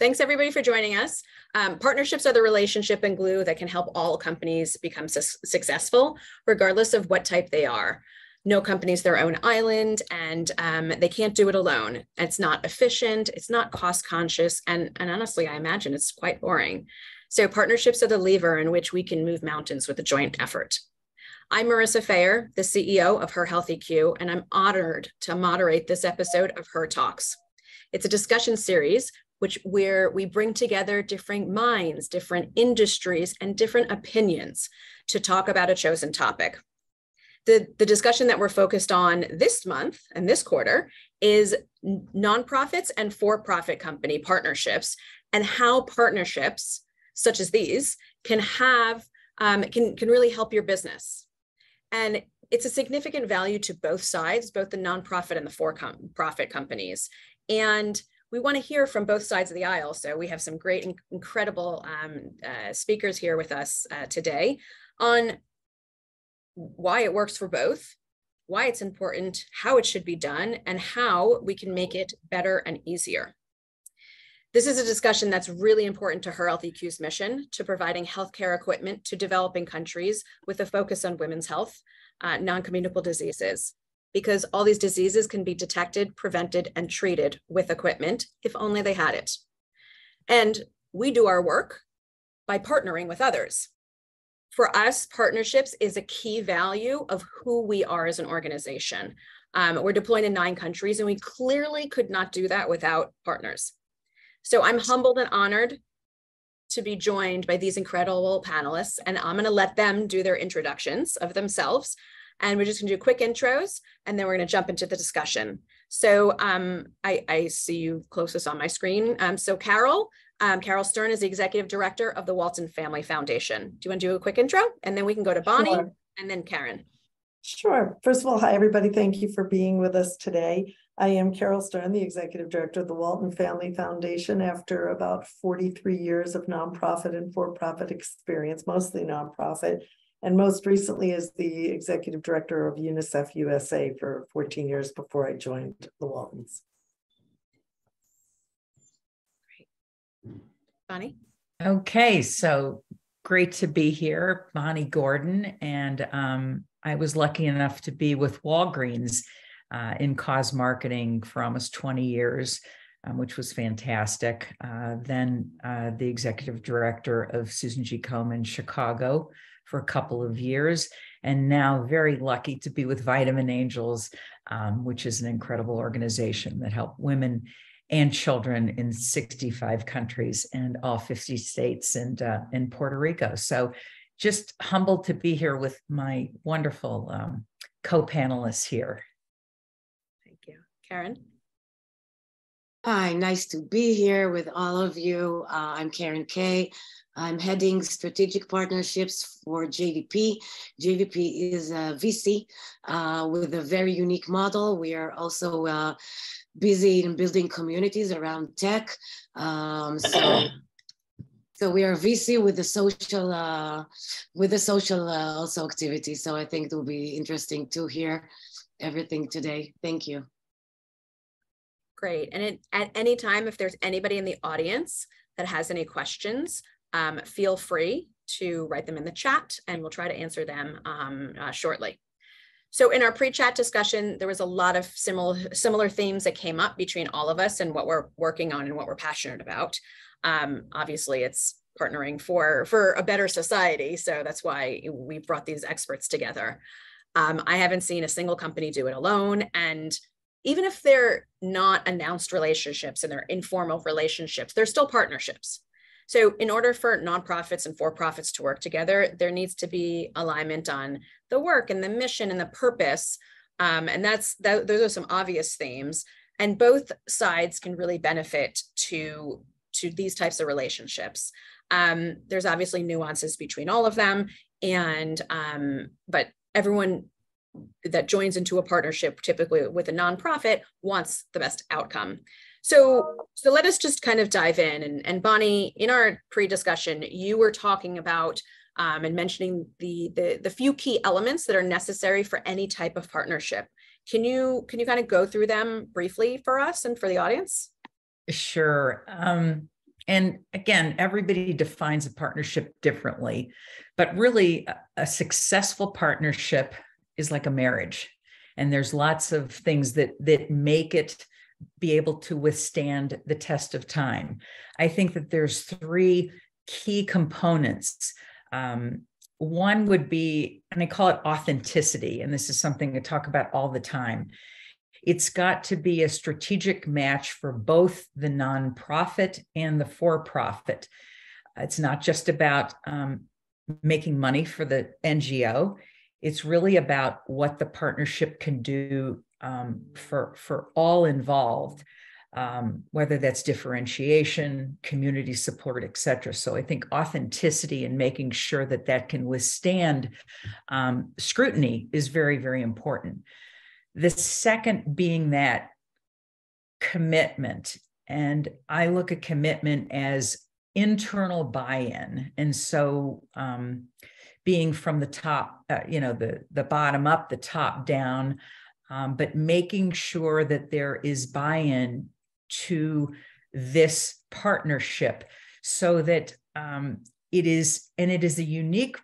Thanks everybody for joining us. Um, partnerships are the relationship and glue that can help all companies become su successful, regardless of what type they are. No company's their own island and um, they can't do it alone. It's not efficient, it's not cost conscious, and, and honestly, I imagine it's quite boring. So partnerships are the lever in which we can move mountains with a joint effort. I'm Marissa Fayer, the CEO of Her Health EQ, and I'm honored to moderate this episode of Her Talks. It's a discussion series which where we bring together different minds, different industries, and different opinions to talk about a chosen topic. The, the discussion that we're focused on this month and this quarter is nonprofits and for-profit company partnerships and how partnerships such as these can have um, can, can really help your business. And it's a significant value to both sides, both the nonprofit and the for-profit companies. And we want to hear from both sides of the aisle. So we have some great, incredible um, uh, speakers here with us uh, today on why it works for both, why it's important, how it should be done, and how we can make it better and easier. This is a discussion that's really important to Her Health EQ's mission to providing healthcare equipment to developing countries with a focus on women's health, uh, non-communicable diseases because all these diseases can be detected, prevented, and treated with equipment if only they had it. And we do our work by partnering with others. For us, partnerships is a key value of who we are as an organization. Um, we're deployed in nine countries, and we clearly could not do that without partners. So I'm humbled and honored to be joined by these incredible panelists, and I'm going to let them do their introductions of themselves. And we're just gonna do quick intros and then we're gonna jump into the discussion. So um, I, I, see you closest on my screen. Um, so Caryl, um, Caryl Stern is the Executive Director of the Walton Family Foundation. Do you wanna do a quick intro? And then we can go to Bonnie sure. and then Keren. Sure. First of all, hi, everybody. Thank you for being with us today. I am Caryl Stern, the Executive Director of the Walton Family Foundation after about 43 years of nonprofit and for-profit experience, mostly nonprofit and most recently as the executive director of UNICEF USA for 14 years before I joined the Waltons. Great. Bonnie? Okay, so great to be here, Bonnie Gordon, and um, I was lucky enough to be with Walgreens uh, in cause marketing for almost 20 years. Um, which was fantastic. Uh, then uh, the executive director of Susan G. Komen Chicago for a couple of years, and now very lucky to be with Vitamin Angels, um, which is an incredible organization that help women and children in 65 countries and all 50 states and uh, in Puerto Rico. So just humbled to be here with my wonderful um, co-panelists here. Thank you. Keren? Hi, nice to be here with all of you. Uh, I'm Keren Kay. I'm heading strategic partnerships for JVP. JVP is a VC uh, with a very unique model. We are also uh, busy in building communities around tech. Um, so, so we are VC with the social, uh, with the social uh, also activity. So I think it will be interesting to hear everything today. Thank you. Great. And it, at any time, if there's anybody in the audience that has any questions, um, feel free to write them in the chat and we'll try to answer them um, uh, shortly. So in our pre-chat discussion, there was a lot of similar, similar themes that came up between all of us and what we're working on and what we're passionate about. Um, obviously, it's partnering for, for a better society. So that's why we brought these experts together. Um, I haven't seen a single company do it alone. And even if they're not announced relationships and they're informal relationships, they're still partnerships. So in order for nonprofits and for-profits to work together, there needs to be alignment on the work and the mission and the purpose. Um, and that's that, those are some obvious themes. And both sides can really benefit to, to these types of relationships. Um, there's obviously nuances between all of them. And um, but everyone that joins into a partnership, typically with a nonprofit, wants the best outcome. So, so let us just kind of dive in. And, and Bonnie, in our pre-discussion, you were talking about um, and mentioning the, the the few key elements that are necessary for any type of partnership. Can you can you kind of go through them briefly for us and for the audience? Sure. Um, and again, everybody defines a partnership differently, but really, a successful partnership is like a marriage. And there's lots of things that that make it be able to withstand the test of time. I think that there's three key components. Um, one would be, and I call it authenticity, and this is something I talk about all the time. It's got to be a strategic match for both the nonprofit and the for profit. It's not just about um, making money for the NGO. It's really about what the partnership can do um, for for all involved, um, whether that's differentiation, community support, et cetera. So I think authenticity and making sure that that can withstand um, scrutiny is very very important. The second being that commitment, and I look at commitment as internal buy-in, and so um, being from the top, uh, you know, the the bottom up, the top down um, but making sure that there is buy in to this partnership so that um, it is, and it is a unique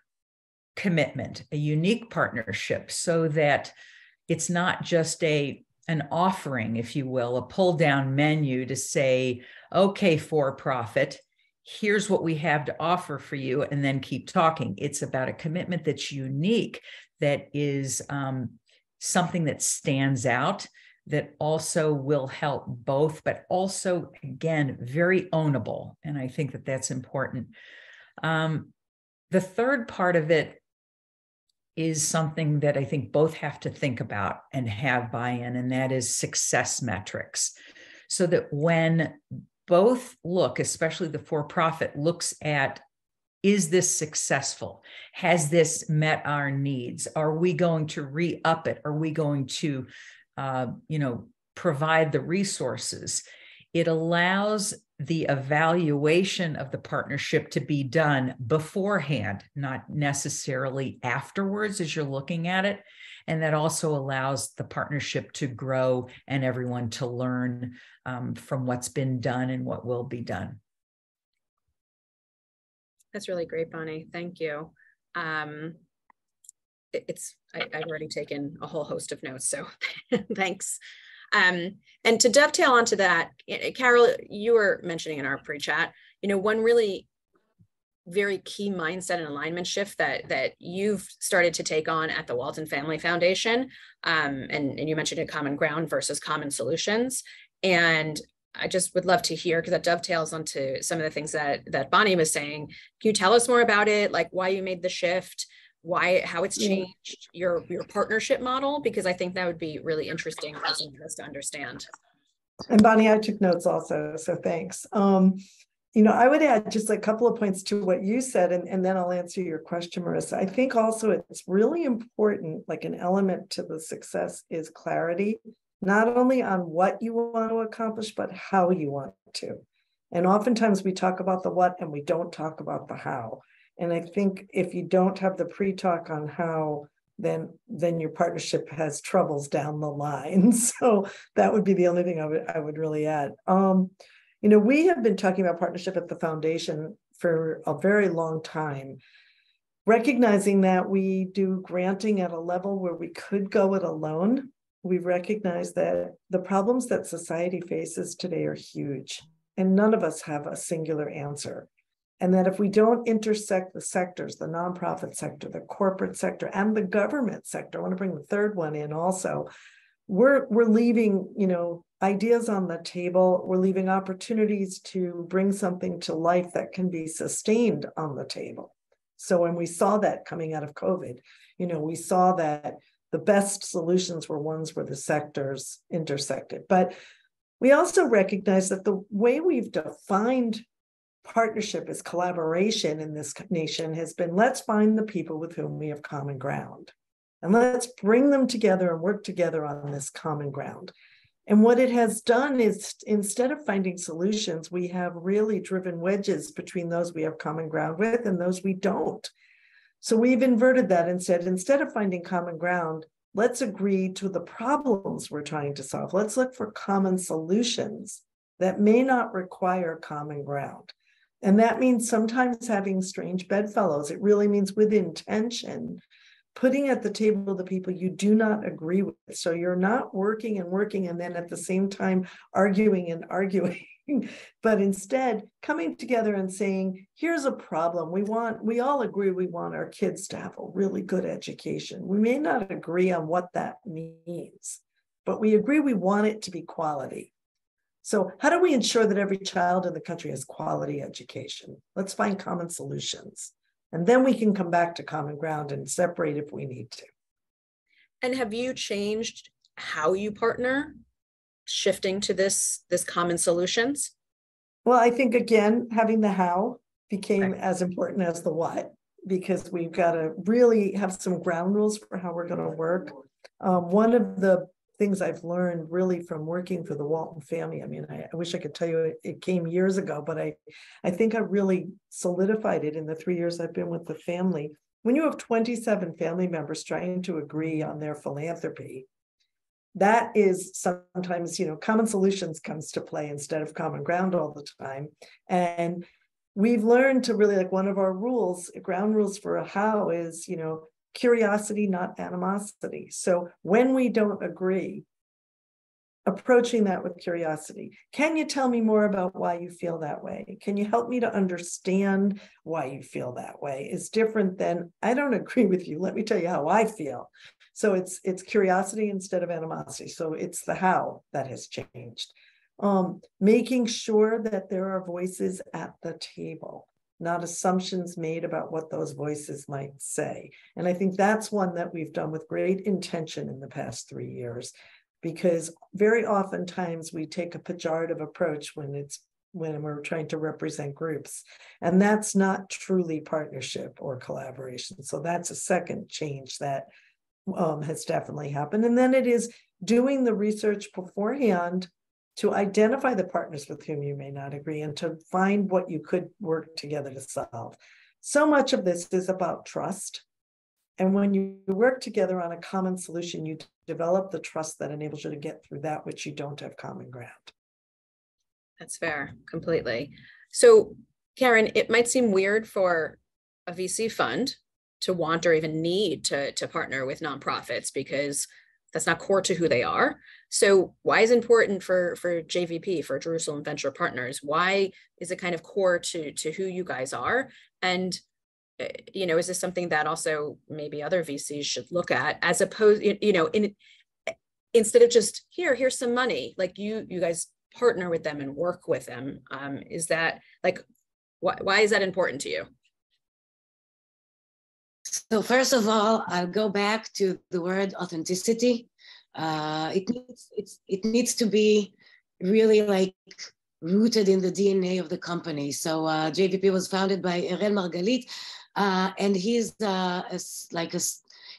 commitment, a unique partnership, so that it's not just a an offering, if you will, a pull down menu to say, okay, for profit, here's what we have to offer for you, and then keep talking. It's about a commitment that's unique, that is um, something that stands out that also will help both, but also, again, very ownable. And I think that that's important. Um, the third part of it is something that I think both have to think about and have buy in, and that is success metrics. So that when both look, especially the for profit, looks at is this successful? Has this met our needs? Are we going to re up it? Are we going to, uh, you know, provide the resources? It allows the evaluation of the partnership to be done beforehand, not necessarily afterwards as you're looking at it. And that also allows the partnership to grow and everyone to learn um, from what's been done and what will be done. That's really great, Bonnie. Thank you. Um, it, it's I, have already taken a whole host of notes, so thanks. Um, and to dovetail onto that, Caryl, you were mentioning in our pre-chat, you know, one really very key mindset and alignment shift that that you've started to take on at the Walton Family Foundation, um, and, and you mentioned a common ground versus common solutions. And I just would love to hear because that dovetails onto some of the things that that Bonnie was saying. Can you tell us more about it? Like why you made the shift, why how it's changed your your partnership model? Because I think that would be really interesting for some of us to understand. And Bonnie, I took notes also, so thanks. Um, you know, I would add just a couple of points to what you said, and, and then I'll answer your question, Marissa. I think also it's really important, like an element to the success is clarity not only on what you want to accomplish, but how you want to. And oftentimes we talk about the what and we don't talk about the how. And I think if you don't have the pre-talk on how, then then your partnership has troubles down the line. So that would be the only thing I would I would really add. Um, you know, we have been talking about partnership at the foundation for a very long time, recognizing that we do granting at a level where we could go it alone we recognize that the problems that society faces today are huge, and none of us have a singular answer. And that if we don't intersect the sectors, the nonprofit sector, the corporate sector, and the government sector, I want to bring the third one in also, we're we're leaving, you know, ideas on the table. We're leaving opportunities to bring something to life that can be sustained on the table. So when we saw that coming out of COVID, you know, we saw that the best solutions were ones where the sectors intersected. But we also recognize that the way we've defined partnership as collaboration in this nation has been let's find the people with whom we have common ground and let's bring them together and work together on this common ground. And what it has done is instead of finding solutions, we have really driven wedges between those we have common ground with and those we don't. So we've inverted that and said instead of finding common ground, let's agree to the problems we're trying to solve. Let's look for common solutions that may not require common ground. And that means sometimes having strange bedfellows. It really means with intention, putting at the table the people you do not agree with. So you're not working and working and then at the same time arguing and arguing, but instead coming together and saying, here's a problem. We want, we all agree we want our kids to have a really good education. We may not agree on what that means, but we agree we want it to be quality. So, how do we ensure that every child in the country has quality education? Let's find common solutions. And then we can come back to common ground and separate if we need to. And have you changed how you partner, shifting to this this common solutions? Well, I think again, having the how became right. as important as the what because we've got to really have some ground rules for how we're going to work. Um, one of the things I've learned really from working for the Walton family. I mean, I, I wish I could tell you it, it, came years ago, but I, I think I really solidified it in the three years I've been with the family. When you have 27 family members trying to agree on their philanthropy, that is sometimes, you know, common solutions comes to play instead of common ground all the time. And we've learned to really like one of our rules, ground rules for a how is, you know, curiosity, not animosity. So when we don't agree, approaching that with curiosity. Can you tell me more about why you feel that way? Can you help me to understand why you feel that way? Is different than I don't agree with you. Let me tell you how I feel. So it's it's curiosity instead of animosity. So it's the how that has changed. Um, making sure that there are voices at the table not assumptions made about what those voices might say. And I think that's one that we've done with great intention in the past three years, because very oftentimes we take a pejorative approach when it's when we're trying to represent groups. And that's not truly partnership or collaboration. So that's a second change that um, has definitely happened. And then it is doing the research beforehand to identify the partners with whom you may not agree and to find what you could work together to solve. So much of this is about trust. And when you work together on a common solution, you develop the trust that enables you to get through that which you don't have common ground. That's fair, completely. So, Keren, it might seem weird for a VC fund to want or even need to, to partner with nonprofits because that's not core to who they are. So why is important for for JVP for Jerusalem Venture Partners? Why is it kind of core to to who you guys are? And eh, you know, is this something that also maybe other VCs should look at as opposed, you know, in instead of just here, here's some money, like you you guys partner with them and work with them. Um, is that like why why is that important to you? So first of all, I'll go back to the word authenticity. Uh, it needs it needs to be really like rooted in the DNA of the company. So uh, JVP was founded by Erel Margalit, uh, and he's uh, a, like a,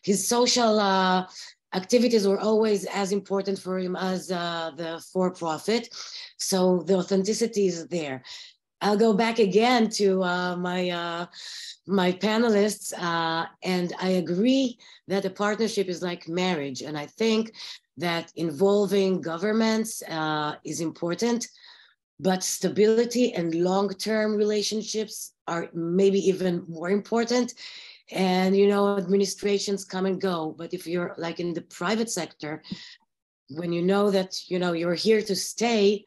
his social uh, activities were always as important for him as uh, the for-profit. So the authenticity is there. I'll go back again to uh, my uh, my panelists, uh, and I agree that a partnership is like marriage, and I think that involving governments uh, is important, but stability and long-term relationships are maybe even more important. And you know, administrations come and go, but if you're like in the private sector, when you know that you know you're here to stay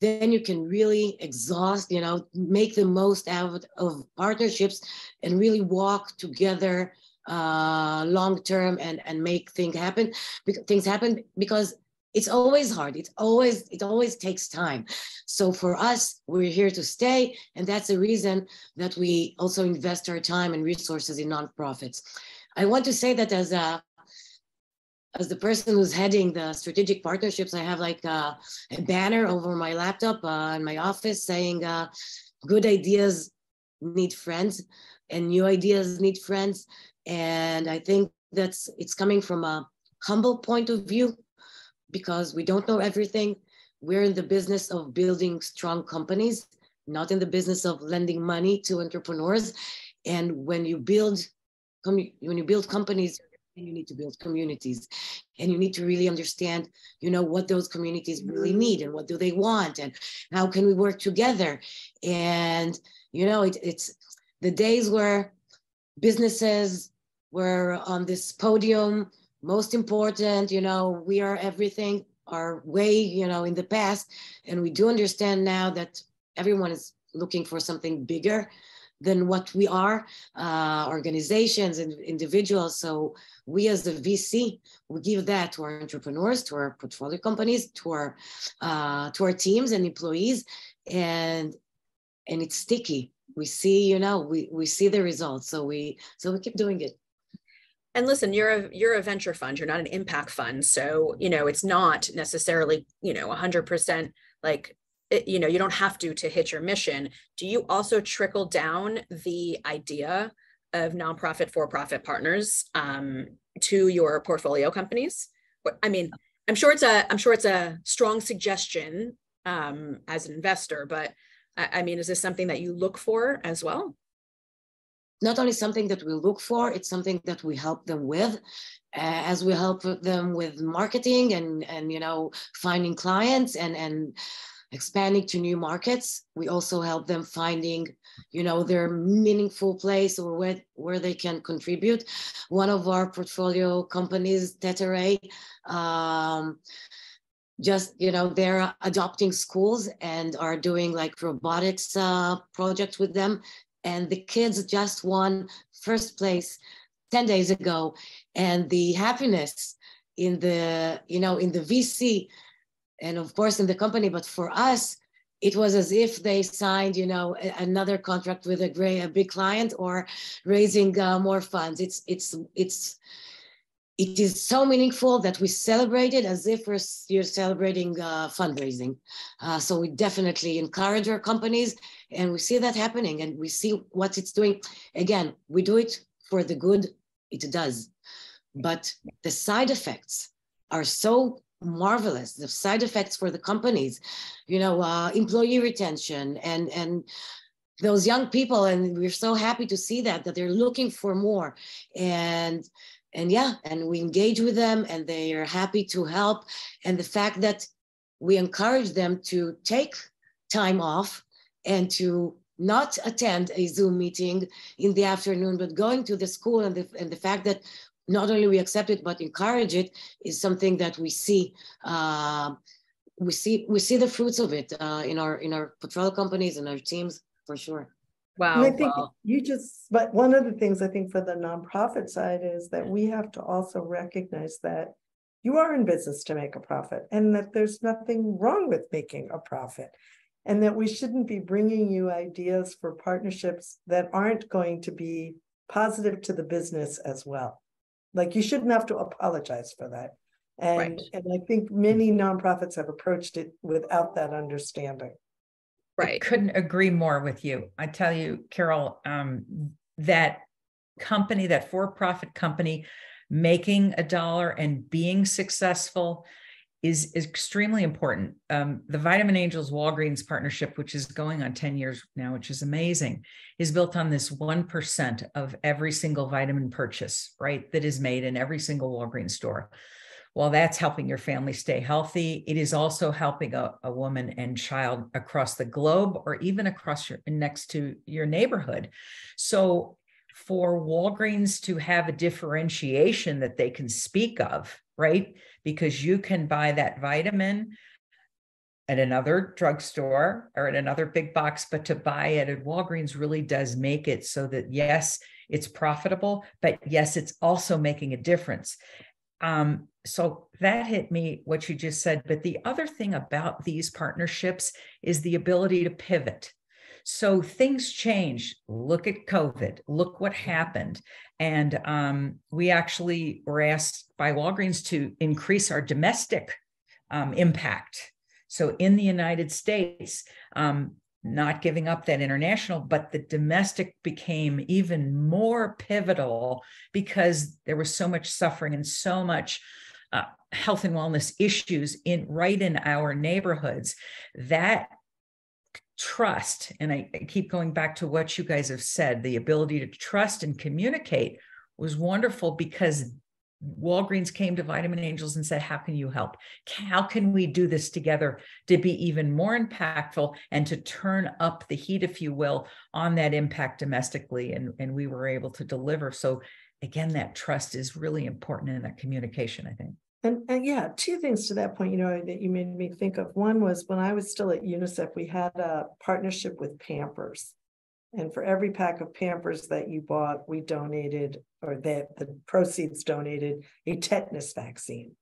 then you can really exhaust, you know, make the most out of partnerships and really walk together uh, long term and and make things happen. Things happen because it's always hard. It's always it always takes time. So for us, we're here to stay, and that's the reason that we also invest our time and resources in nonprofits. I want to say that as a as the person who's heading the strategic partnerships, I have like a, a banner over my laptop uh, in my office saying, uh, "Good ideas need friends, and new ideas need friends." And I think that's it's coming from a humble point of view because we don't know everything. We're in the business of building strong companies, not in the business of lending money to entrepreneurs. And when you build, when you build companies, and you need to build communities. And you need to really understand you know what those communities really mm-hmm. need and what do they want and how can we work together. And you know it, it's the days where businesses were on this podium most important you know we are everything our way you know in the past. And we do understand now that everyone is looking for something bigger than what we are, uh, organizations and individuals. So we as the VC, we give that to our entrepreneurs, to our portfolio companies, to our uh, to our teams and employees, and and it's sticky. We see, you know, we we see the results. So we so we keep doing it. And listen, you're a you're a venture fund. You're not an impact fund, so you know it's not necessarily you know 100 percent like it, you know you don't have to to hit your mission. Do you also trickle down the idea of nonprofit for-profit partners um, to your portfolio companies? I mean i'm sure it's a i'm sure it's a strong suggestion um, as an investor but I, I mean is this something that you look for as well? Not only something that we look for it's something that we help them with. As we help them with marketing and and you know finding clients and and expanding to new markets. We also help them finding, you know, their meaningful place or where, where they can contribute. One of our portfolio companies, Teteray, um, just you know they're adopting schools and are doing like robotics uh, projects with them and the kids just won first place 10 days ago and the happiness in the you know in the vc and of course in the company but for us it was as if they signed you know another contract with a great a big client or raising uh, more funds it's it's it's it is so meaningful that we celebrate it as if we're you're celebrating uh, fundraising. Uh, so we definitely encourage our companies, and we see that happening, and we see what it's doing. Again, we do it for the good it does, but the side effects are so marvelous. The side effects for the companies you know uh, employee retention and and those young people and we're so happy to see that that they're looking for more. And and yeah and we engage with them and they are happy to help. And the fact that we encourage them to take time off and to not attend a zoom meeting in the afternoon but going to the school and the, and the fact that not only we accept it but encourage it is something that we see uh, we see we see the fruits of it uh, in our in our portfolio companies and our teams for sure. Wow. And i think wow. you just but one of the things i think for the nonprofit side is that we have to also recognize that you are in business to make a profit and that there's nothing wrong with making a profit. And that we shouldn't be bringing you ideas for partnerships that aren't going to be positive to the business as well like you shouldn't have to apologize for that. And, right. and I think many nonprofits have approached it without that understanding. Right. I couldn't agree more with you. I tell you, Caryl, um, that company, that for profit company, making a dollar and being successful is, extremely important. Um, the Vitamin Angels Walgreens partnership, which is going on 10 years now, which is amazing, is built on this 1% of every single vitamin purchase, right? That is made in every single Walgreens store. While that's helping your family stay healthy, it is also helping a, a woman and child across the globe or even across your next to your neighborhood. So for Walgreens to have a differentiation that they can speak of, right? Because you can buy that vitamin at another drugstore or at another big box, but to buy it at Walgreens really does make it so that yes, it's profitable, but yes, it's also making a difference. Um, so that hit me what you just said. But the other thing about these partnerships is the ability to pivot. So things change. Look at COVID. Look what happened. And um, we actually were asked by Walgreens to increase our domestic um, impact. So in the United States, um, not giving up that international, but the domestic became even more pivotal because there was so much suffering and so much uh, health and wellness issues in right in our neighborhoods. That trust, and I, I, keep going back to what you guys have said the ability to trust and communicate was wonderful because Walgreens came to Vitamin Angels and said, How can you help? How can we do this together to be even more impactful and to turn up the heat, if you will, on that impact domestically? And, and we were able to deliver. So, again, that trust is really important in that communication, I think. And, and yeah, two things to that point, you know, that you made me think of. One was when I was still at UNICEF, we had a partnership with Pampers. And for every pack of Pampers that you bought, we donated, or that the proceeds donated, a tetanus vaccine.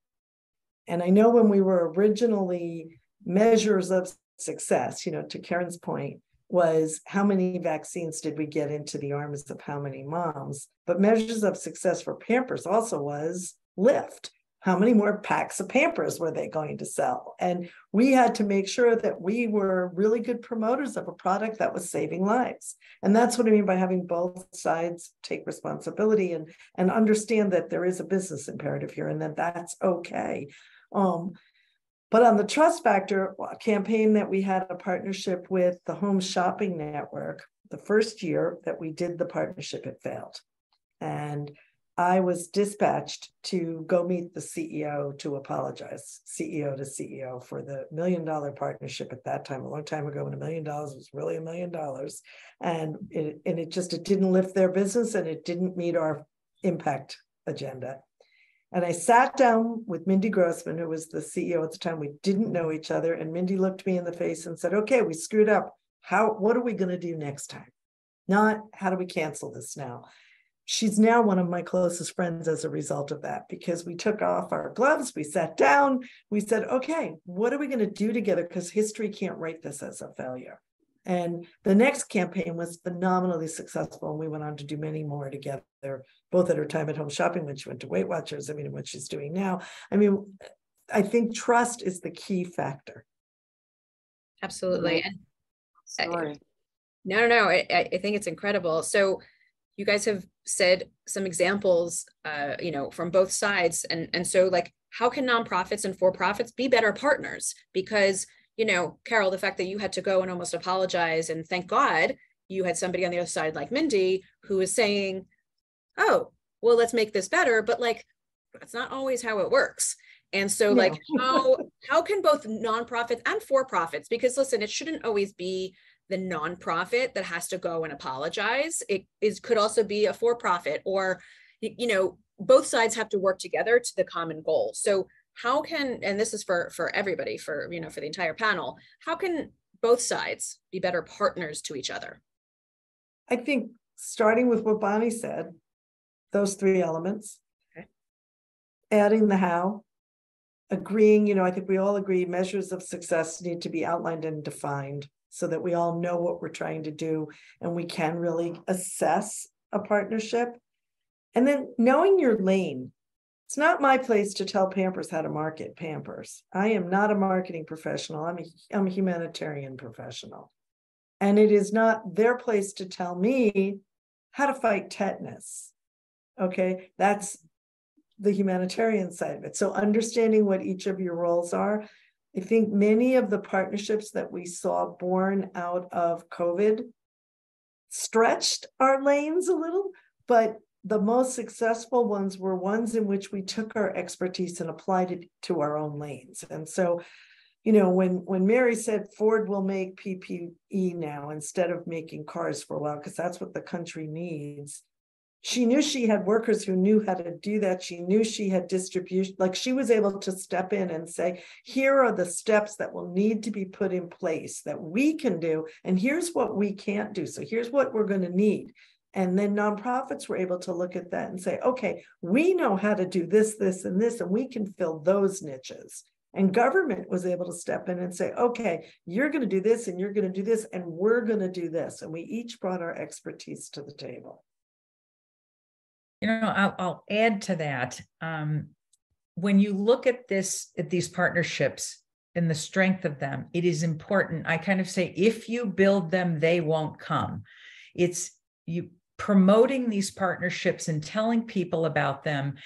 And I know when we were originally measures of success, you know, to Keren's point, was how many vaccines did we get into the arms of how many moms? But measures of success for Pampers also was lift how many more packs of Pampers were they going to sell? And we had to make sure that we were really good promoters of a product that was saving lives. And that's what I mean by having both sides take responsibility and, and understand that there is a business imperative here and that that's okay. Um, but on the trust factor campaign that we had a partnership with the Home Shopping Network, the first year that we did the partnership, it failed. And I was dispatched to go meet the CEO to apologize, CEO to CEO, for the million dollar partnership at that time, a long time ago, when a million dollars was really a million dollars. And it, and it just, it didn't lift their business and it didn't meet our impact agenda. And I sat down with Mindy Grossman, who was the CEO at the time. We didn't know each other. And Mindy looked me in the face and said, okay, we screwed up. How, what are we going to do next time? Not how do we cancel this now? She's now one of my closest friends as a result of that because we took off our gloves, we sat down, we said, okay, what are we going to do together? Because history can't write this as a failure. And the next campaign was phenomenally successful. And we went on to do many more together, both at her time at home shopping when she went to Weight Watchers, I mean, what she's doing now. I mean, I think trust is the key factor. Absolutely. And uh, Sorry. no, no, no. I, I think it's incredible. So you guys have said some examples uh, you know from both sides. And and so like how can nonprofits and for-profits be better partners? Because you know Caryl the fact that you had to go and almost apologize and thank god you had somebody on the other side like mindy who was saying oh well let's make this better but like that's not always how it works. And so no. like how how can both nonprofits and for profits because listen it shouldn't always be the nonprofit that has to go and apologize. It is could also be a for-profit or you know both sides have to work together to the common goal. So how can and this is for for everybody for you know for the entire panel, how can both sides be better partners to each other? I think starting with what Bonnie said, those three elements. Okay. Adding the how, agreeing, you know, I think we all agree measures of success need to be outlined and defined so that we all know what we're trying to do and we can really assess a partnership. And then knowing your lane. It's not my place to tell Pampers how to market Pampers. I am not a marketing professional. I'm a, I'm a humanitarian professional. And it is not their place to tell me how to fight tetanus. Okay, that's the humanitarian side of it. So understanding what each of your roles are I think many of the partnerships that we saw born out of COVID stretched our lanes a little, but the most successful ones were ones in which we took our expertise and applied it to our own lanes. And so, you know, when when Mary said Ford will make PPE now instead of making cars for a while, because that's what the country needs, she knew she had workers who knew how to do that. She knew she had distribution, like she was able to step in and say, here are the steps that will need to be put in place that we can do. And here's what we can't do. So here's what we're going to need. And then nonprofits were able to look at that and say, okay, we know how to do this, this, and this, and we can fill those niches. And government was able to step in and say, okay, you're going to do this and you're going to do this, and we're going to do this. And we each brought our expertise to the table you know i'll, I'll add to that um, when you look at this at these partnerships and the strength of them it is important. I kind of say if you build them they won't come. It's you promoting these partnerships and telling people about them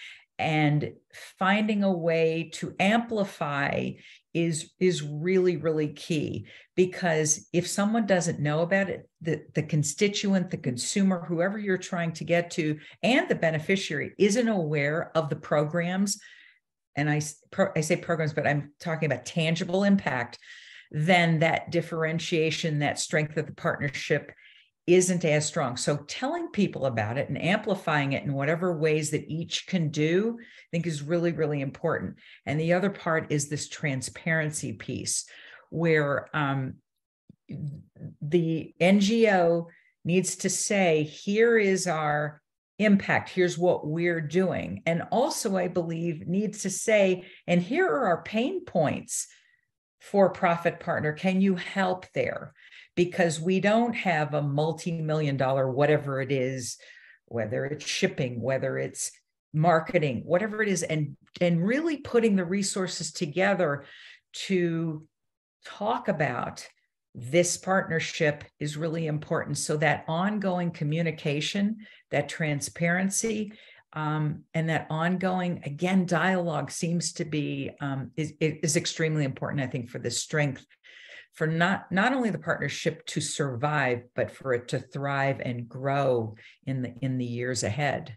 and finding a way to amplify is is really really key. Because if someone doesn't know about it the the constituent the consumer whoever you're trying to get to and the beneficiary isn't aware of the programs and I, I say programs but i'm talking about tangible impact then that differentiation that strength of the partnership isn't as strong. So telling people about it and amplifying it in whatever ways that each can do, I think is really, really important. And the other part is this transparency piece where um, the NGO needs to say, here is our impact, here's what we're doing. And also, I believe, needs to say, and here are our pain points for profit partner. Can you help there? Because we don't have a multi-million dollar whatever it is whether it's shipping whether it's marketing whatever it is and and really putting the resources together to talk about this partnership is really important. So that ongoing communication that transparency um, and that ongoing again dialogue seems to be um, is, is extremely important i think for the strength for not not only the partnership to survive but for it to thrive and grow in the in the years ahead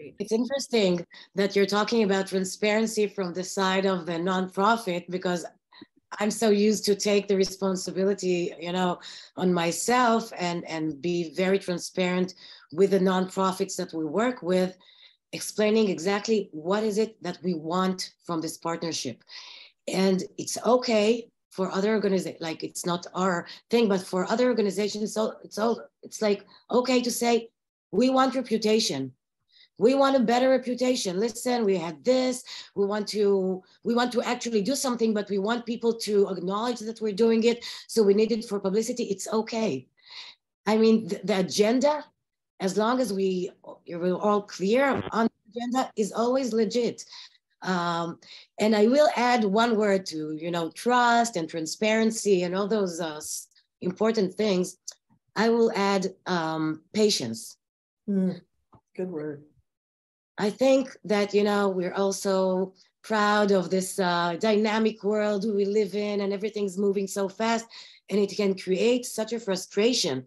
Great. It's interesting that you're talking about transparency from the side of the nonprofit because I'm so used to take the responsibility, you know, on myself and and be very transparent with the nonprofits that we work with, explaining exactly what is it that we want from this partnership and it's okay for other organizations like it's not our thing but for other organizations so it's all it's like okay to say we want reputation. We want a better reputation. Listen we had this. We want to we want to actually do something but we want people to acknowledge that we're doing it. So we need it for publicity. It's okay. I mean the, the agenda as long as we we're all clear on the agenda is always legit um, and I will add one word to, you know, trust and transparency and all those uh, important things. I will add um, patience. Mm, good word. I think that, you know, we're also proud of this uh, dynamic world we live in and everything's moving so fast and it can create such a frustration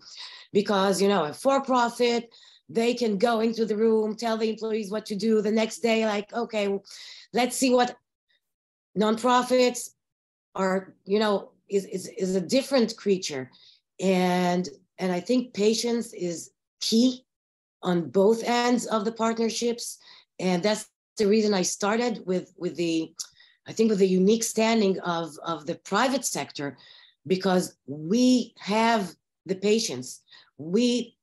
because, you know, a for-profit, they can go into the room, tell the employees what to do the next day, like, okay, let's see what nonprofits are, you know, is, is, is a different creature. And, and I think patience is key on both ends of the partnerships. And that's the reason I started with, with the, I think with the unique standing of, of the private sector, because we have the patience. We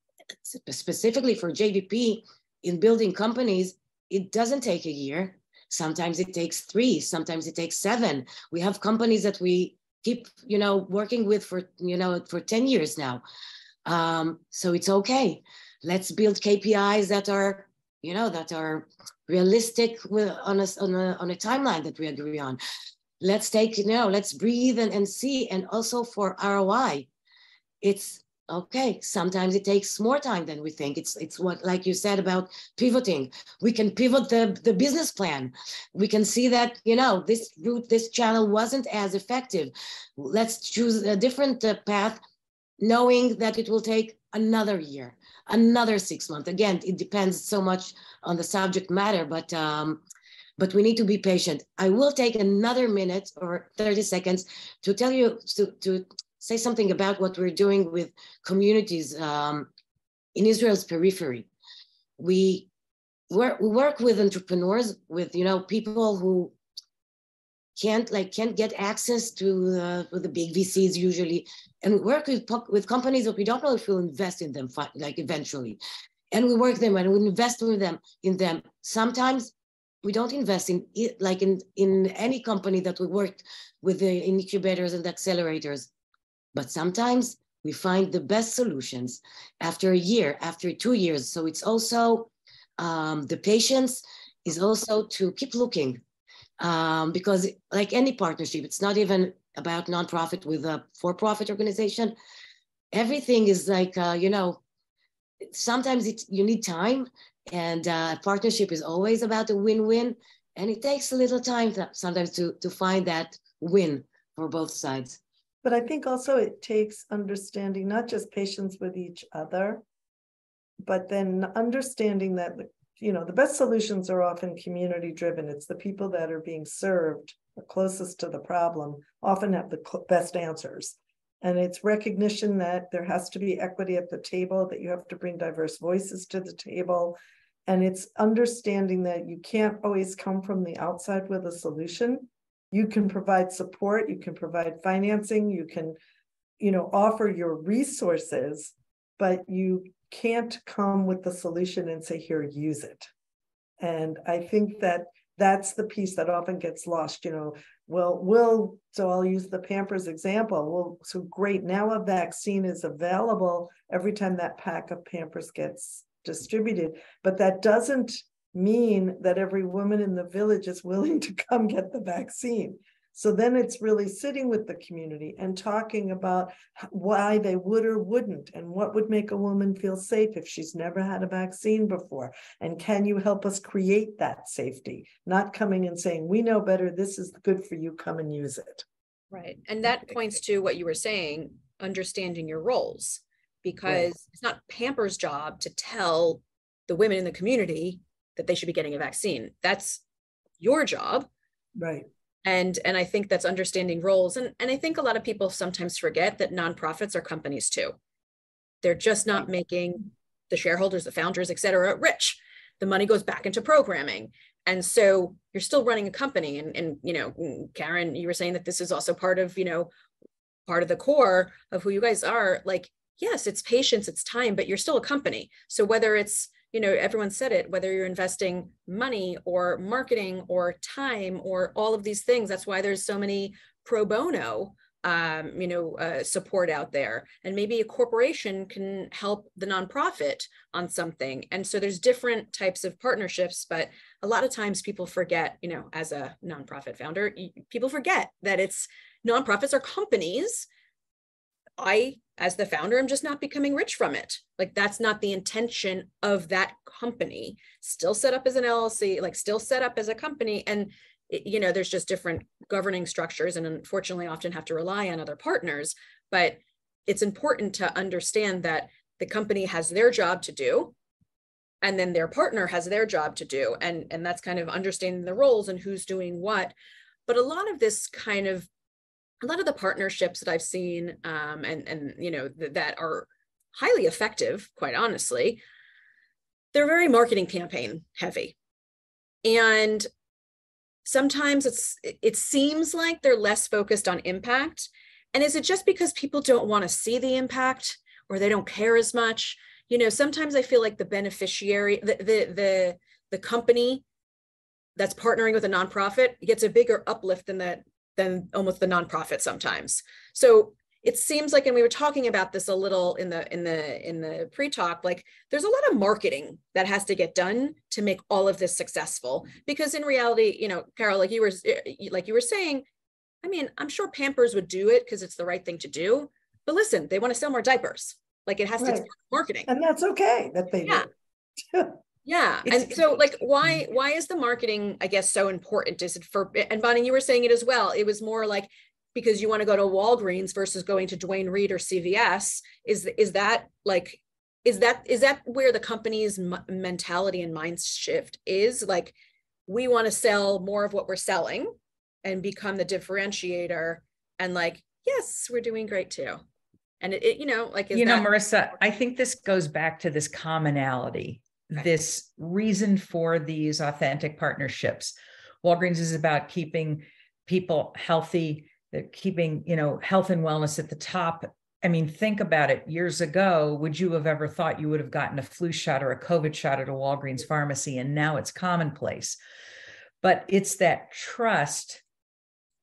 specifically for JVP in building companies, it doesn't take a year. Sometimes it takes three, sometimes it takes seven. We have companies that we keep, you know, working with for, you know, for 10 years now. Um, so it's okay. Let's build KPIs that are, you know, that are realistic with, on, a, on, a, on a timeline that we agree on. Let's take, you know, let's breathe and, and see. And also for ROI, it's okay sometimes it takes more time than we think. It's it's what like you said about pivoting. We can pivot the the business plan. We can see that you know this route this channel wasn't as effective. Let's choose a different uh, path knowing that it will take another year another six months. Again it depends so much on the subject matter but um but we need to be patient. I will take another minute or 30 seconds to tell you to, to say something about what we're doing with communities um, in Israel's periphery. We work, we work with entrepreneurs, with you know people who can't like can't get access to the, the big VCs usually, and we work with with companies that we don't know if we'll invest in them like eventually, and we work them and we invest with them in them. Sometimes we don't invest in like in in any company that we worked with the incubators and accelerators but sometimes we find the best solutions after a year, after two years. So it's also um, the patience is also to keep looking um, because, like any partnership, it's not even about nonprofit with a for-profit organization. Everything is like uh, you know, sometimes you need time and uh, partnership is always about a win-win and it takes a little time sometimes to, to find that win for both sides. But I think also it takes understanding not just patience with each other, but then understanding that you know the best solutions are often community driven. It's the people that are being served closest to the problem often have the best answers. And it's recognition that there has to be equity at the table, that you have to bring diverse voices to the table. And it's understanding that you can't always come from the outside with a solution. You can provide support, you can provide financing, you can, you know, offer your resources, but you can't come with the solution and say, here, use it. And I think that that's the piece that often gets lost you know well will so i'll use the pampers example well so great now a vaccine is available every time that pack of pampers gets distributed but that doesn't mean that every woman in the village is willing to come get the vaccine so then it's really sitting with the community and talking about why they would or wouldn't and what would make a woman feel safe if she's never had a vaccine before. And can you help us create that safety? Not coming and saying, we know better, this is good for you, come and use it. Right. And that points to what you were saying, understanding your roles, because right. it's not Pamper's job to tell the women in the community that they should be getting a vaccine. That's your job. Right. And and i think that's understanding roles. And and i think a lot of people sometimes forget that nonprofits are companies too. They're just not making the shareholders the founders et cetera rich. The money goes back into programming. And so you're still running a company. And and you know mm, Keren you were saying that this is also part of you know part of the core of who you guys are. Like yes it's patience it's time but you're still a company. So whether it's you know, everyone said it, whether you're investing money or marketing or time or all of these things, that's why there's so many pro bono um, you know, uh, support out there. And maybe a corporation can help the nonprofit on something. And so there's different types of partnerships, but a lot of times people forget, you know, as a nonprofit founder, people forget that it's nonprofits are companies. I as the founder, I'm just not becoming rich from it. Like that's not the intention of that company. Still set up as an LLC, like still set up as a company. And you know, there's just different governing structures, and unfortunately, often have to rely on other partners. But it's important to understand that the company has their job to do, and then their partner has their job to do, and and that's kind of understanding the roles and who's doing what. But a lot of this kind of a lot of the partnerships that I've seen um, and and you know th- that are highly effective, quite honestly, they're very marketing campaign heavy, and sometimes it's it seems like they're less focused on impact. And is it just because people don't want to see the impact or they don't care as much? You know, sometimes I feel like the beneficiary, the the the, the company that's partnering with a nonprofit gets a bigger uplift than that than almost the nonprofit sometimes. So it seems like, and we were talking about this a little in the in the in the pre-talk, like there's a lot of marketing that has to get done to make all of this successful. Because in reality, you know, Caryl, like you were eh, eh, like you were saying, I mean, I'm sure Pampers would do it because it's the right thing to do. But listen, they want to sell more diapers. Like it has right. to marketing, and that's okay that they yeah. do. Yeah. It's, and so like why why is the marketing I guess so important? Is it for and Bonnie you were saying it as well. It was more like because you want to go to Walgreens versus going to Duane Reade or CVS is is that like is that is that where the company's m- mentality and mind shift is like we want to sell more of what we're selling and become the differentiator and like yes we're doing great too and it, it you know like you know marissa i think this goes back to this commonality this reason for these authentic partnerships. Walgreens is about keeping people healthy, they're keeping, you know, health and wellness at the top. I mean, think about it. Years ago, would you have ever thought you would have gotten a flu shot or a COVID shot at a Walgreens pharmacy? And now it's commonplace. But it's that trust,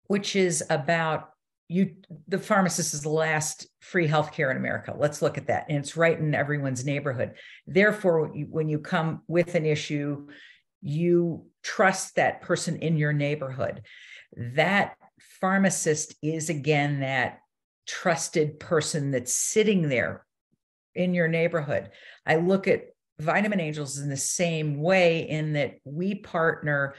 which is about you the pharmacist is the last free healthcare in america. Let's look at that. And it's right in everyone's neighborhood. Therefore when you come with an issue you trust that person in your neighborhood. That pharmacist is again that trusted person that's sitting there in your neighborhood. I look at Vitamin Angels in the same way, in that we partner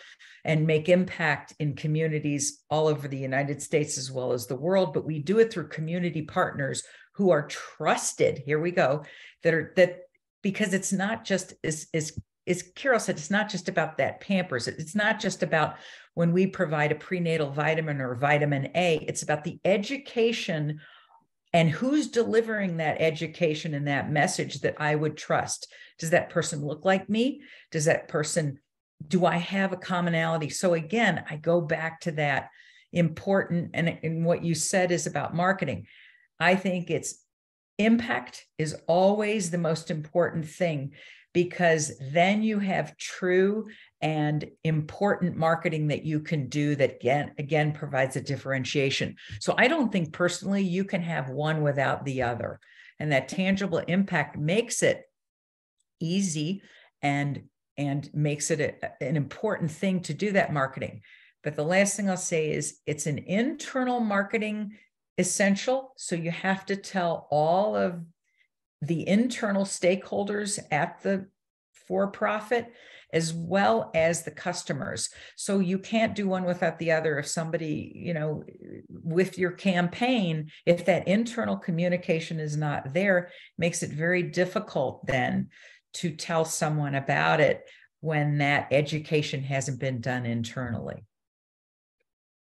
and make impact in communities all over the United States as well as the world, but we do it through community partners who are trusted. Here we go, that are that because it's not just as as as Caryl said, it's not just about that Pampers. It's not just about when we provide a prenatal vitamin or vitamin A. It's about the education and who's delivering that education and that message that I would trust. Does that person look like me? Does that person, do I have a commonality? So again, I go back to that important, and, and what you said is about marketing. I think it's impact is always the most important thing because then you have true and important marketing that you can do that again again provides a differentiation. So i don't think personally you can have one without the other and that tangible impact makes it easy and and makes it a, an important thing to do that marketing. But the last thing i'll say is it's an internal marketing essential so you have to tell all of the internal stakeholders at the for profit as well as the customers. So you can't do one without the other. If somebody you know with your campaign if that internal communication is not there makes it very difficult then to tell someone about it when that education hasn't been done internally.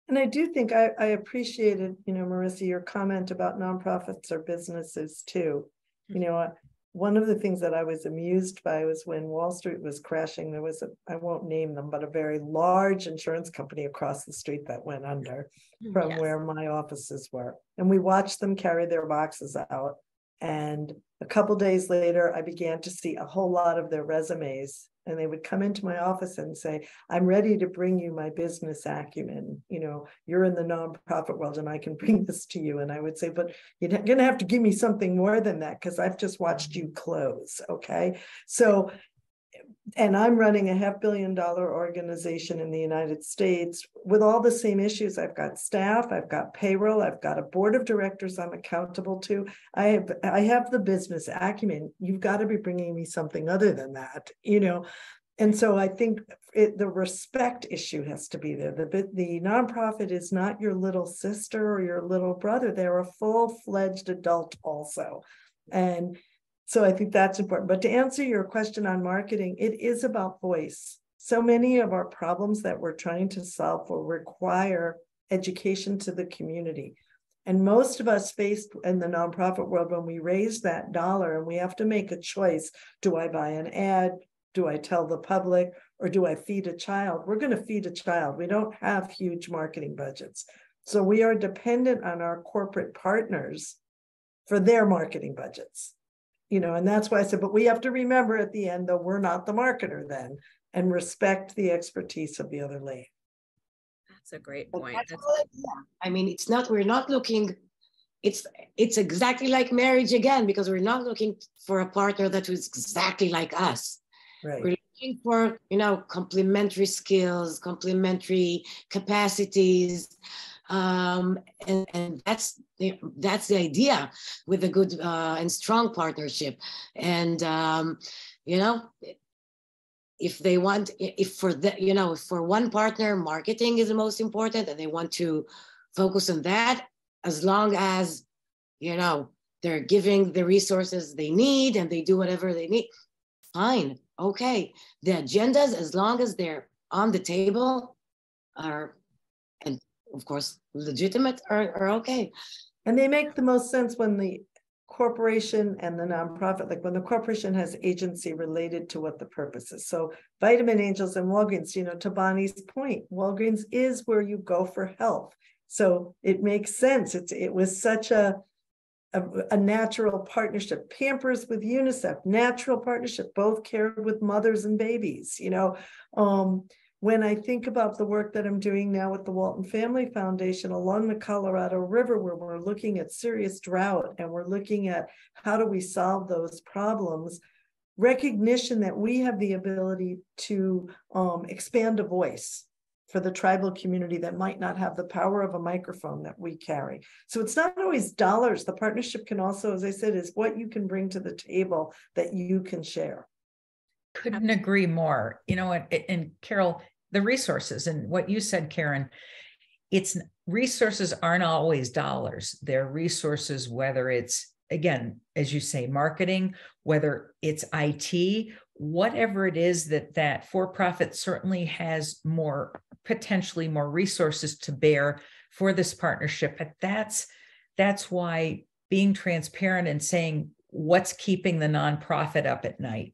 And I do think I, I appreciated, you know, Marissa, your comment about nonprofits or businesses too. You know, one of the things that I was amused by was when Wall Street was crashing, there was a, I won't name them, but a very large insurance company across the street that went under mm, from yes. where my offices were. And we watched them carry their boxes out. And a couple days later, I began to see a whole lot of their resumes and they would come into my office and say i'm ready to bring you my business acumen. You know you're in the nonprofit world and i can bring this to you. And i would say but you're going to have to give me something more than that because i've just watched you close okay? So and I'm running a half billion dollar organization in the United States with all the same issues. I've got staff, I've got payroll, I've got a board of directors I'm accountable to. I have I have the business acumen. You've got to be bringing me something other than that, you know. And so I think it, the respect issue has to be there. The the nonprofit is not your little sister or your little brother. They're a full fledged adult also, and so I think that's important. But to answer your question on marketing, it is about voice. So many of our problems that we're trying to solve will require education to the community. And most of us faced in the nonprofit world, when we raise that dollar and we have to make a choice do I buy an ad? Do I tell the public? Or do I feed a child? We're going to feed a child. We don't have huge marketing budgets. So we are dependent on our corporate partners for their marketing budgets you know, and that's why I said, but we have to remember at the end, though, we're not the marketer then and respect the expertise of the other lane. That's a great point. That's I mean, it's not, we're not looking, it's it's exactly like marriage again, because we're not looking for a partner that was exactly like us. Right. We're looking for, you know, complementary skills, complementary capacities, um, and, and that's the, that's the idea with a good uh, and strong partnership. And um, you know if they want if for the you know for one partner marketing is the most important and they want to focus on that as long as you know they're giving the resources they need and they do whatever they need fine okay. The agendas as long as they're on the table are of course, legitimate are, are okay. And they make the most sense when the corporation and the nonprofit, like when the corporation has agency related to what the purpose is. So Vitamin Angels and Walgreens, you know, to Bonnie's point, Walgreens is where you go for health. So it makes sense. It's it was such a a, a, natural partnership. Pampers with UNICEF, natural partnership, both cared with mothers and babies, you know. Um, when I think about the work that I'm doing now with the Walton Family Foundation along the Colorado River, where we're looking at serious drought and we're looking at how do we solve those problems, recognition that we have the ability to um, expand a voice for the tribal community that might not have the power of a microphone that we carry. So it's not always dollars. The partnership can also, as I said, is what you can bring to the table that you can share. Couldn't agree more. You know, and, and Caryl, the resources and what you said, Keren, it's resources aren't always dollars. They're resources, whether it's again, as you say, marketing, whether it's IT, whatever it is that that for profit certainly has more potentially more resources to bear for this partnership but that's that's why being transparent and saying what's keeping the nonprofit up at night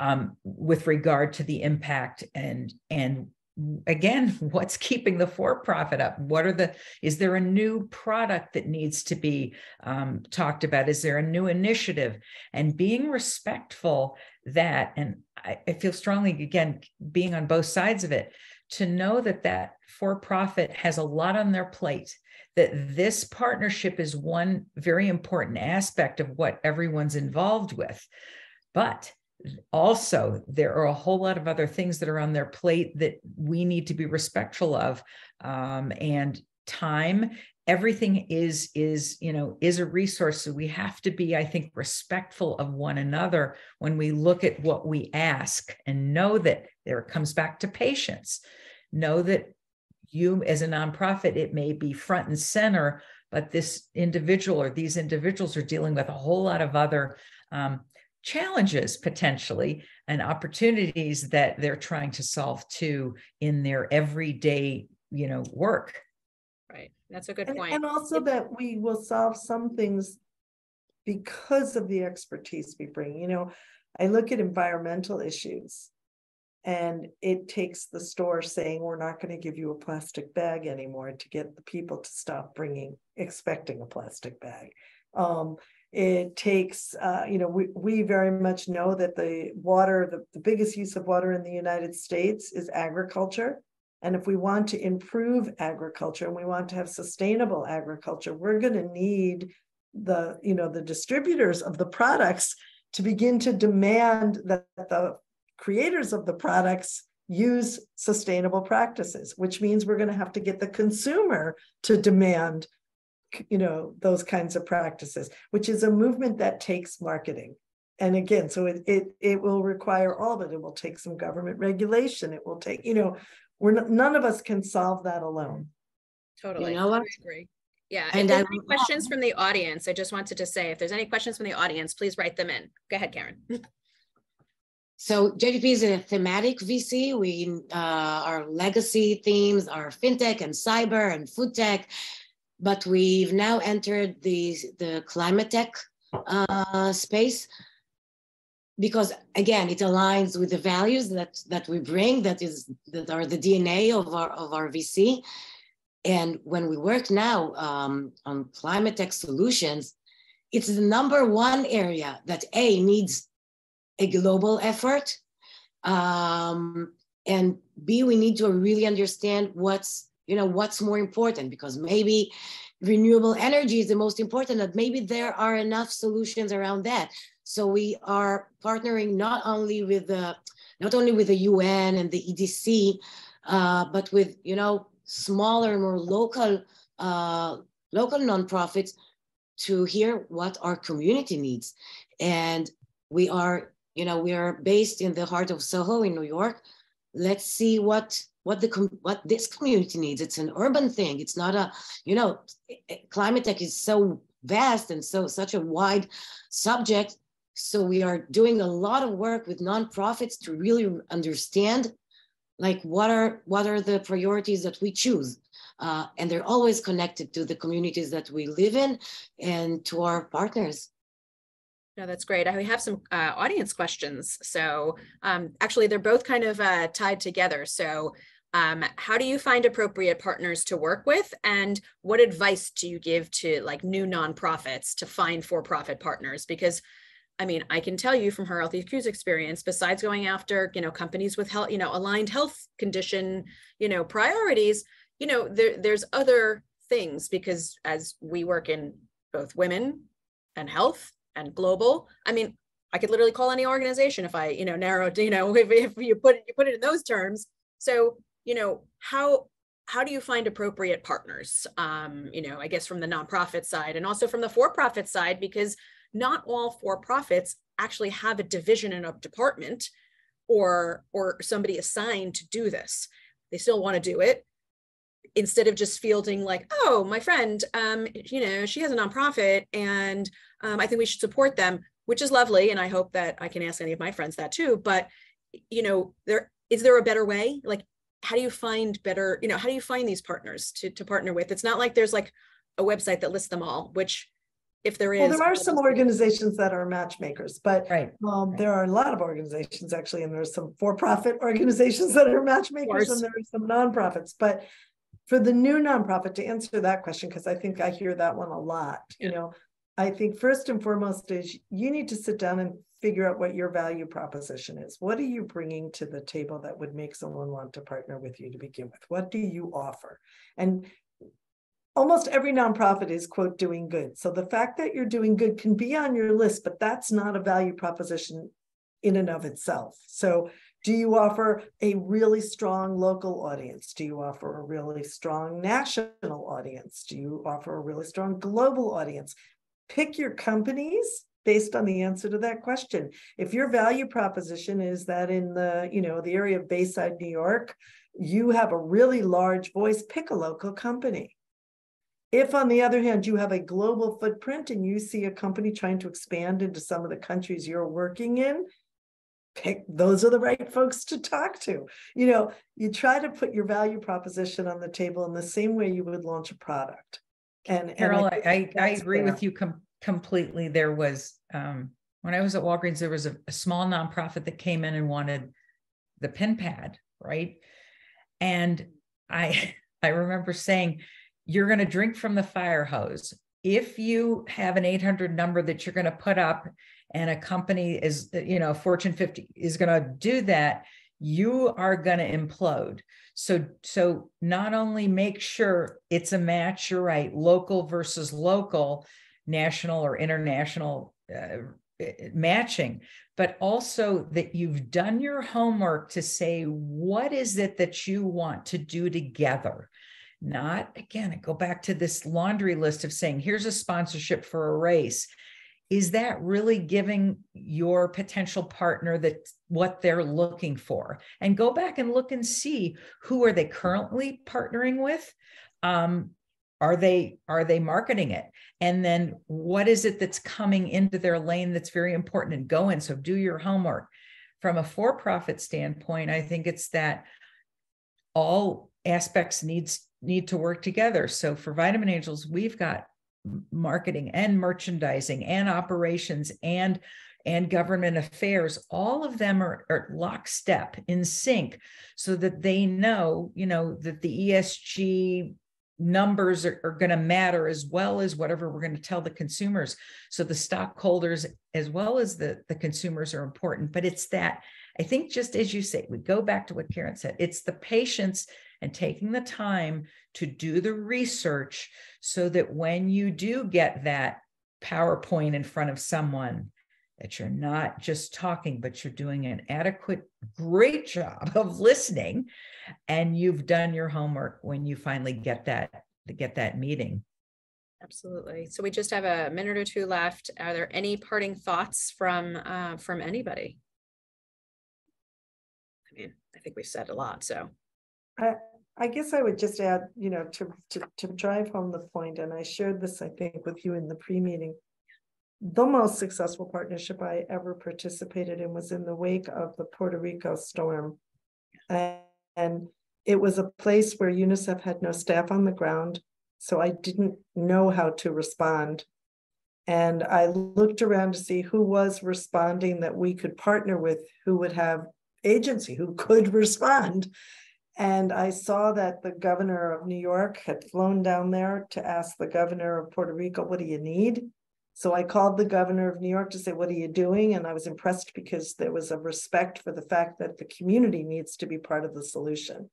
um, with regard to the impact and and again what's keeping the for profit up? What are the is there a new product that needs to be um, talked about? Is there a new initiative? And being respectful that and I, I feel strongly again being on both sides of it to know that that for profit has a lot on their plate that this partnership is one very important aspect of what everyone's involved with. But also there are a whole lot of other things that are on their plate that we need to be respectful of um, and time. Everything is is you know is a resource. So we have to be i think respectful of one another when we look at what we ask and know that there comes back to patience. Know that you as a nonprofit it may be front and center but this individual or these individuals are dealing with a whole lot of other um, challenges potentially and opportunities that they're trying to solve too in their everyday you know work. Right. That's a good and, point. and also it, that we will solve some things because of the expertise we bring. You know i look at environmental issues and it takes the store saying we're not going to give you a plastic bag anymore to get the people to stop bringing expecting a plastic bag um, it takes, uh, you know, we, we very much know that the water, the, the biggest use of water in the United States is agriculture. And if we want to improve agriculture and we want to have sustainable agriculture, we're going to need the, you know, the distributors of the products to begin to demand that the creators of the products use sustainable practices, which means we're going to have to get the consumer to demand you know those kinds of practices which is a movement that takes marketing. And again so it it, it will require all of it. It will take some government regulation. It will take you know we're not, none of us can solve that alone. Totally. You know what? I agree. Yeah. And if there's any questions from the audience i just wanted to say if there's any questions from the audience please write them in. Go ahead Keren So JVP is a thematic VC. We uh, our legacy themes are fintech and cyber and food tech but we've now entered the, the climate tech uh, space because again it aligns with the values that that we bring that is that are the dna of our of our vc and when we work now um, on climate tech solutions it's the number one area that a needs a global effort. Um, and b we need to really understand what's you know what's more important because maybe renewable energy is the most important that maybe there are enough solutions around that. So we are partnering not only with the not only with the un and the edc uh, but with you know smaller more local uh, local nonprofits to hear what our community needs. And we are you know we are based in the heart of soho in new york let's see what what the what this community needs. It's an urban thing. It's not a, you know, climate tech is so vast and so such a wide subject. So we are doing a lot of work with nonprofits to really understand, like what are what are the priorities that we choose, uh, and they're always connected to the communities that we live in and to our partners. No, that's great. We have some uh, audience questions. So um, actually, they're both kind of uh, tied together. So um, how do you find appropriate partners to work with and what advice do you give to like new nonprofits to find for-profit partners because I mean, I can tell you from HERhealthEQ's experience, besides going after, you know, companies with health, you know, aligned health condition, you know, priorities, you know, there, there's other things because as we work in both women and health and global, I mean, I could literally call any organization if I, you know, narrow, you know, if, if you put it, you put it in those terms. So you know, how how do you find appropriate partners? Um, you know, I guess from the nonprofit side and also from the for-profit side, because not all for-profits actually have a division in a department or or somebody assigned to do this. They still want to do it instead of just fielding like, oh, my friend, um, you know, she has a nonprofit and um, I think we should support them, which is lovely. And I hope that I can ask any of my friends that too. But, you know, there is there a better way? Like, how do you find better, you know, how do you find these partners to, to partner with? It's not like there's like a website that lists them all, which if there is. Well, there are some organizations that are matchmakers, but Right. um, Right. there are a lot of organizations actually, and there's some for-profit organizations that are matchmakers and there are some nonprofits, but for the new nonprofit, to answer that question, because I think I hear that one a lot, you know, I think first and foremost is you need to sit down and figure out what your value proposition is. What are you bringing to the table that would make someone want to partner with you to begin with? What do you offer? And almost every nonprofit is quote doing good. So the fact that you're doing good can be on your list, but that's not a value proposition in and of itself. So do you offer a really strong local audience? Do you offer a really strong national audience? Do you offer a really strong global audience? Pick your companies based on the answer to that question. If your value proposition is that in the, you know, the area of Bayside, New York, you have a really large voice, pick a local company. If, on the other hand, you have a global footprint and you see a company trying to expand into some of the countries you're working in, pick those are the right folks to talk to. You know, you try to put your value proposition on the table in the same way you would launch a product. And, and Caryl, I, I, I agree fair. with you com- completely. There was, um, when I was at Walgreens, there was a, a small nonprofit that came in and wanted the pin pad, right? And I, I remember saying, you're going to drink from the fire hose. If you have an 800 number that you're going to put up and a company is, you know, Fortune 50 is going to do that, you are going to implode. So, so not only make sure it's a match, you're right, local versus local, national or international uh, eh, matching, but also that you've done your homework to say, what is it that you want to do together? Not again, I go back to this laundry list of saying, here's a sponsorship for a race. Is that really giving your potential partner that what they're looking for? And go back and look and see who are they currently partnering with? Um, are they are they marketing it? And then what is it that's coming into their lane that's very important and go in? So do your homework. From a for-profit standpoint, I think it's that all aspects needs need to work together. So for Vitamin Angels, we've got marketing and merchandising and operations and and government affairs all of them are, are lockstep in sync so that they know you know that the esg numbers are, are going to matter as well as whatever we're going to tell the consumers. So the stockholders as well as the the consumers are important but it's that i think just as you say we go back to what Keren said it's the patience and taking the time to do the research so that when you do get that PowerPoint in front of someone, that you're not just talking, but you're doing an adequate, great job of listening, and you've done your homework when you finally get that get that meeting. Absolutely. So we just have a minute or two left. Are there any parting thoughts from uh, from anybody? I mean, I think we've said a lot, so. I, I guess I would just add, you know, to, to, to drive home the point, and I shared this, I think, with you in the pre-meeting. The most successful partnership I ever participated in was in the wake of the Puerto Rico storm. And, and it was a place where UNICEF had no staff on the ground, so I didn't know how to respond. And I looked around to see who was responding that we could partner with, who would have agency, who could respond. And I saw that the governor of New York had flown down there to ask the governor of Puerto Rico, what do you need? So I called the governor of New York to say, what are you doing? And I was impressed because there was a respect for the fact that the community needs to be part of the solution.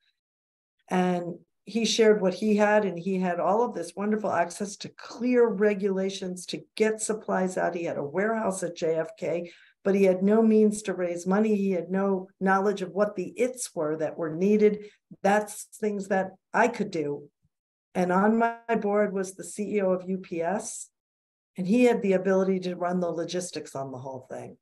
And he shared what he had, and he had all of this wonderful access to clear regulations to get supplies out. He had a warehouse at JFK but he had no means to raise money. He had no knowledge of what the its were that were needed. That's things that I could do. And on my board was the CEO of UPS, and he had the ability to run the logistics on the whole thing.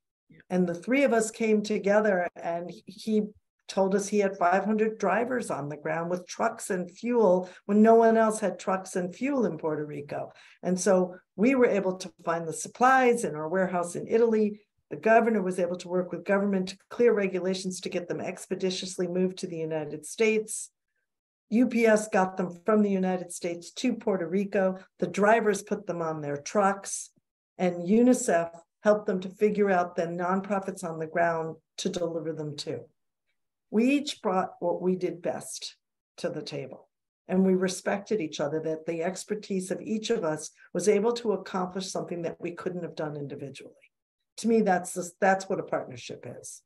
And the three of us came together, and he told us he had 500 drivers on the ground with trucks and fuel when no one else had trucks and fuel in Puerto Rico. And so we were able to find the supplies in our warehouse in Italy. The governor was able to work with government to clear regulations to get them expeditiously moved to the United States. UPS got them from the United States to Puerto Rico. The drivers put them on their trucks, and UNICEF helped them to figure out the nonprofits on the ground to deliver them to. We each brought what we did best to the table, and we respected each other that the expertise of each of us was able to accomplish something that we couldn't have done individually. To me, that's just, that's what a partnership is.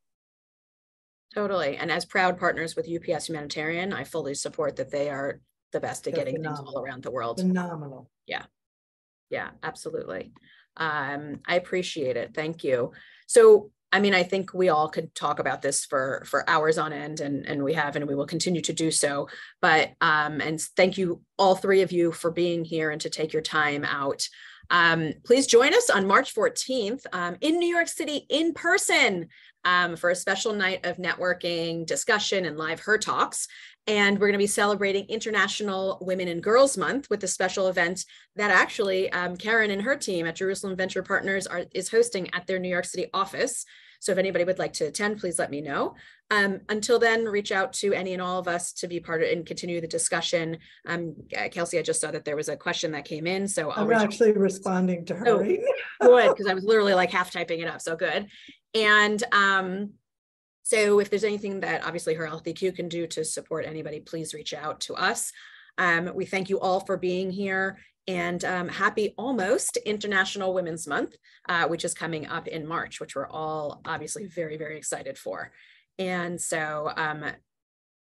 Totally. And as proud partners with UPS Humanitarian, I fully support that they are the best at They're getting things all around the world. Phenomenal. Yeah. Yeah, absolutely. Um, I appreciate it. Thank you. So, I mean, I think we all could talk about this for for hours on end, and and we have, and we will continue to do so. But um, and thank you all three of you for being here and to take your time out. Um, please join us on March 14th um, in New York City in person um, for a special night of networking, discussion, and live her talks. And we're going to be celebrating International Women and Girls Month with a special event that actually um, Keren and her team at Jerusalem Venture Partners are, is hosting at their New York City office. So if anybody would like to attend, please let me know. Um, until then, reach out to any and all of us to be part of and continue the discussion. Um, uh, Kelsey, I just saw that there was a question that came in, so I'll I'm reach out actually responding to her. Oh, right good because I was literally like half typing it up. So good. And um, so if there's anything that obviously HERhealthEQ can do to support anybody, please reach out to us. Um, we thank you all for being here and um, happy almost International Women's Month, uh, which is coming up in March, which we're all obviously very, very excited for. And so, um,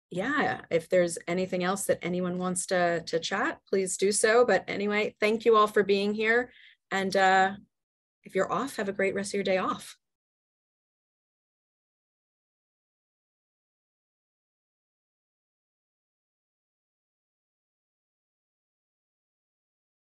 yeah, if there's anything else that anyone wants to, to chat, please do so. But anyway, thank you all for being here. And uh, if you're off, have a great rest of your day off.